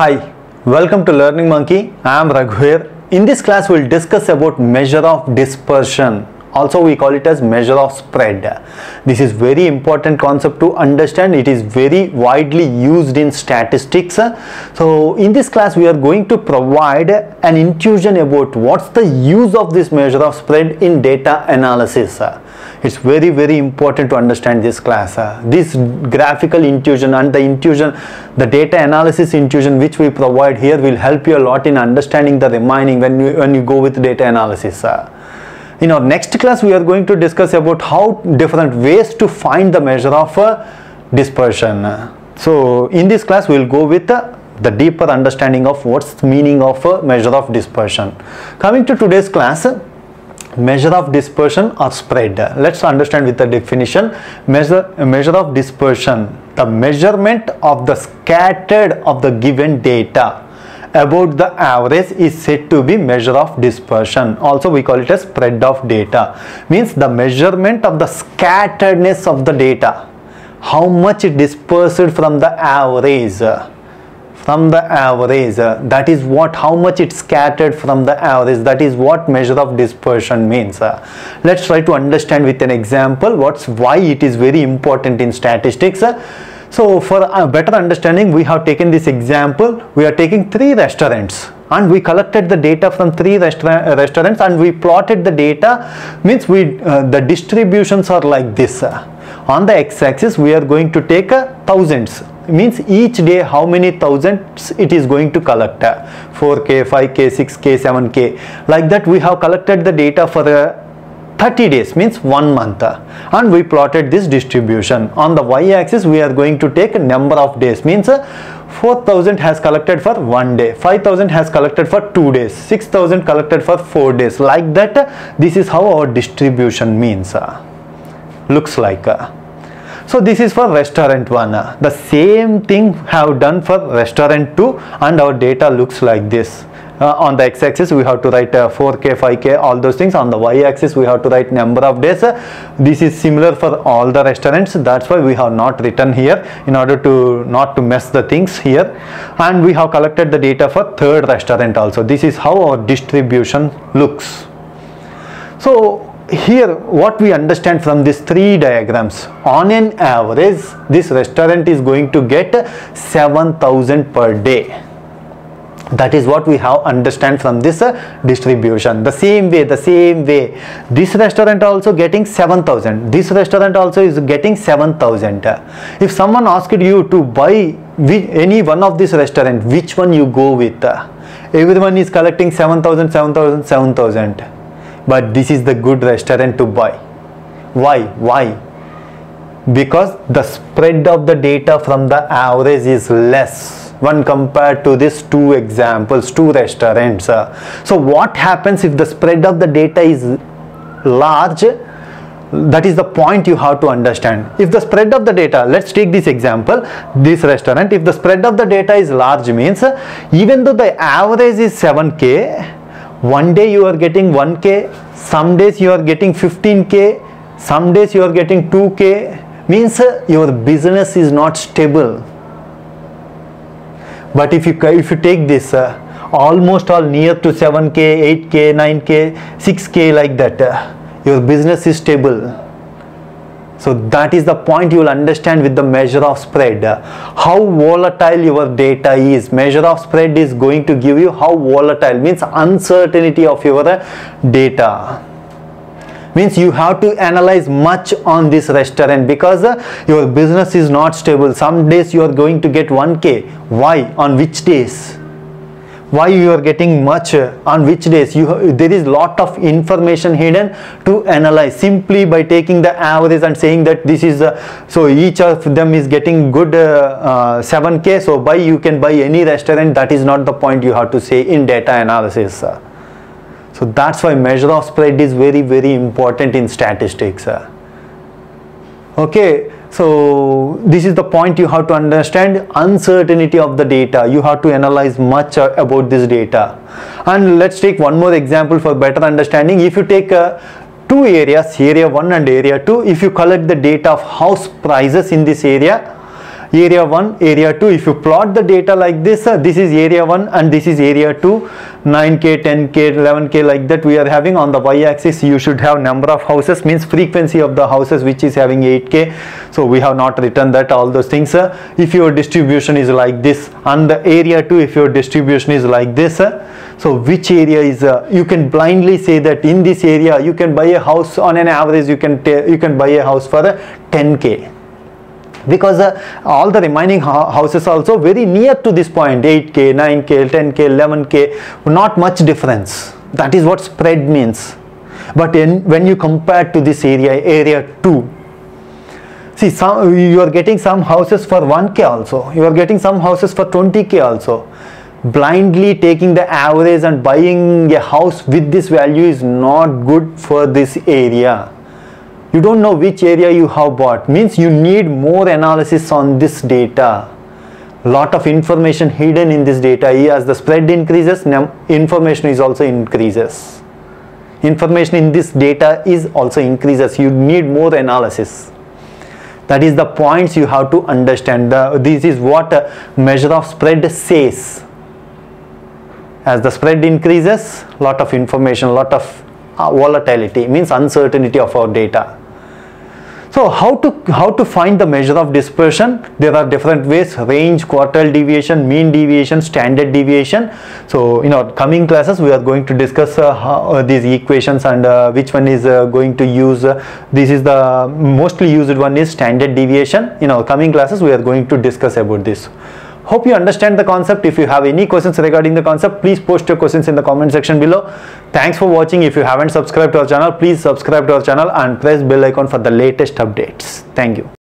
Hi, welcome to Learning Monkey. I am Raghuir. In this class, we'll discuss about measure of dispersion. Also, we call it as measure of spread. This is very important concept to understand. It is very widely used in statistics. So, in this class, we are going to provide an intuition about what's the use of this measure of spread in data analysis it's very very important to understand this class this graphical intuition and the intuition the data analysis intuition which we provide here will help you a lot in understanding the remaining when you when you go with data analysis. In our next class we are going to discuss about how different ways to find the measure of uh, dispersion. So in this class we will go with the deeper understanding of what's the meaning of a measure of dispersion. Coming to today's class measure of dispersion or spread. Let's understand with the definition. Measure measure of dispersion. The measurement of the scattered of the given data about the average is said to be measure of dispersion. Also we call it as spread of data. Means the measurement of the scatteredness of the data. How much it dispersed from the average. From the average. That is what how much it scattered from the average. That is what measure of dispersion means. Let's try to understand with an example what's why it is very important in statistics so for a better understanding we have taken this example. We are taking three restaurants and we collected the data from three restaurant, restaurants and we plotted the data. Means we uh, the distributions are like this on the x-axis we are going to take uh, thousands. Means each day how many thousands it is going to collect? 4k 5k 6k 7k like that we have collected the data for uh, 30 days means one month. And we plotted this distribution. On the y-axis we are going to take a number of days. Means uh, 4000 has collected for one day. 5000 has collected for two days. 6000 collected for four days. Like that this is how our distribution means. Looks like. So this is for restaurant 1 the same thing have done for restaurant 2 and our data looks like this on the x-axis we have to write uh, 4k 5k all those things. On the y-axis we have to write number of days. This is similar for all the restaurants. That's why we have not written here in order to not to mess the things here. And we have collected the data for third restaurant also. This is how our distribution looks. So here what we understand from these three diagrams. On an average this restaurant is going to get 7000 per day that is what we have understand from this uh, distribution. The same way the same way. This restaurant also getting 7000 this restaurant also is getting 7000 if someone asked you to buy any one of this restaurant which one you go with? Everyone is collecting 7000 7000 7000 but this is the good restaurant to buy. Why? Why? Because the spread of the data from the average is less when compared to these two examples two restaurants so what happens if the spread of the data is large? That is the point you have to understand. If the spread of the data let's take this example this restaurant if the spread of the data is large means even though the average is 7k one day you are getting 1k some days you are getting 15k some days you are getting 2k means uh, your business is not stable but if you if you take this uh, almost all near to 7k 8k 9k 6k like that uh, your business is stable so that is the point you will understand with the measure of spread. How volatile your data is. Measure of spread is going to give you how volatile means uncertainty of your data means you have to analyze much on this restaurant because uh, your business is not stable. Some days you are going to get 1k why? On which days? Why you are getting much on which days? You there is lot of information hidden to analyze. Simply by taking the average and saying that this is uh, so each of them is getting good uh, uh, 7k so buy you can buy any restaurant? That is not the point you have to say in data analysis so that's why measure of spread is very very important in statistics okay so this is the point you have to understand uncertainty of the data. You have to analyze much uh, about this data. And let's take one more example for better understanding. If you take uh, two areas, area 1 and area 2, if you collect the data of house prices in this area, area 1 area 2 if you plot the data like this uh, this is area 1 and this is area 2 9k 10k 11k like that we are having on the y-axis. You should have number of houses means frequency of the houses which is having 8k so we have not written that all those things uh, if your distribution is like this and the area 2 if your distribution is like this uh, so which area is uh, you can blindly say that in this area you can buy a house on an average you can you can buy a house for uh, 10k because uh, all the remaining houses also very near to this point 8k 9k 10k 11k not much difference. That is what spread means. But in, when you compare to this area area 2 see some you are getting some houses for 1k also. You are getting some houses for 20k also. Blindly taking the average and buying a house with this value is not good for this area you don't know which area you have bought. Means you need more analysis on this data. Lot of information hidden in this data. As the spread increases information is also increases. Information in this data is also increases. You need more analysis. That is the points you have to understand. The, this is what a measure of spread says. As the spread increases lot of information lot of uh, volatility means uncertainty of our data so how to how to find the measure of dispersion? There are different ways: range, quartile deviation, mean deviation, standard deviation. So in our coming classes, we are going to discuss uh, how, uh, these equations and uh, which one is uh, going to use. Uh, this is the mostly used one is standard deviation. In our coming classes, we are going to discuss about this. Hope you understand the concept. If you have any questions regarding the concept, please post your questions in the comment section below. Thanks for watching. If you haven't subscribed to our channel, please subscribe to our channel and press bell icon for the latest updates. Thank you.